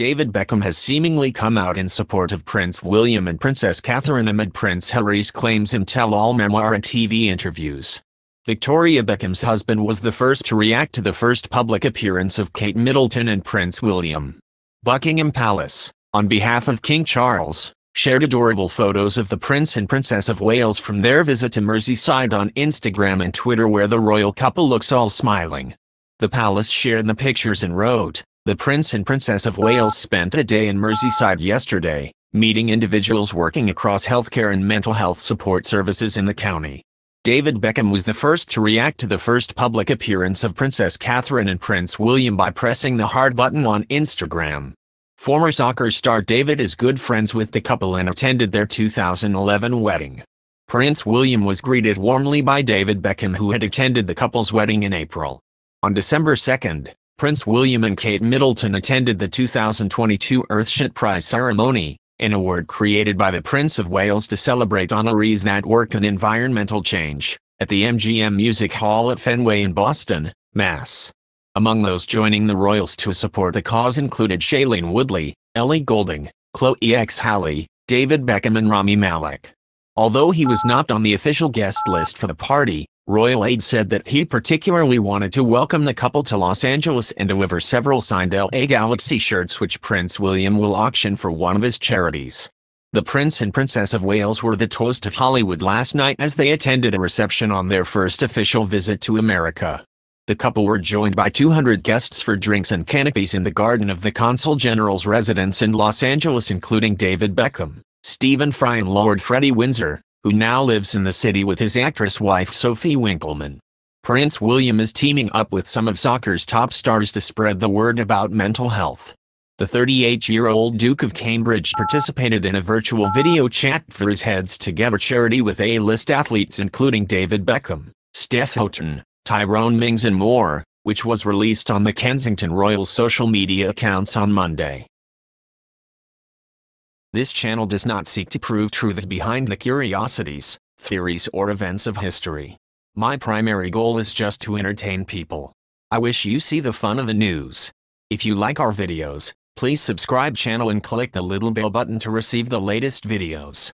David Beckham has seemingly come out in support of Prince William and Princess Catherine amid Prince Harry's claims in tell-all memoir and TV interviews. Victoria Beckham's husband was the first to react to the first public appearance of Kate Middleton and Prince William. Buckingham Palace, on behalf of King Charles, shared adorable photos of the Prince and Princess of Wales from their visit to Merseyside on Instagram and Twitter where the royal couple looks all smiling. The palace shared the pictures and wrote, the Prince and Princess of Wales spent a day in Merseyside yesterday, meeting individuals working across healthcare and mental health support services in the county. David Beckham was the first to react to the first public appearance of Princess Catherine and Prince William by pressing the heart button on Instagram. Former soccer star David is good friends with the couple and attended their 2011 wedding. Prince William was greeted warmly by David Beckham who had attended the couple's wedding in April. On December 2, Prince William and Kate Middleton attended the 2022 Earthshot Prize ceremony, an award created by the Prince of Wales to celebrate honorees that work on environmental change, at the MGM Music Hall at Fenway in Boston, Mass. Among those joining the royals to support the cause included Shailene Woodley, Ellie Goulding, Chloe X. Halle, David Beckham and Rami Malek. Although he was not on the official guest list for the party, Royal Aide said that he particularly wanted to welcome the couple to Los Angeles and deliver several signed LA Galaxy shirts which Prince William will auction for one of his charities. The Prince and Princess of Wales were the toast of Hollywood last night as they attended a reception on their first official visit to America. The couple were joined by 200 guests for drinks and canopies in the garden of the Consul General's residence in Los Angeles including David Beckham, Stephen Fry and Lord Freddie Windsor, who now lives in the city with his actress wife Sophie Winkleman. Prince William is teaming up with some of soccer's top stars to spread the word about mental health. The 38-year-old Duke of Cambridge participated in a virtual video chat for his Heads Together charity with A-list athletes including David Beckham, Steph Houghton, Tyrone Mings and more, which was released on the Kensington Royal social media accounts on Monday. This channel does not seek to prove truths behind the curiosities, theories or events of history. My primary goal is just to entertain people. I wish you see the fun of the news. If you like our videos, please subscribe channel and click the little bell button to receive the latest videos.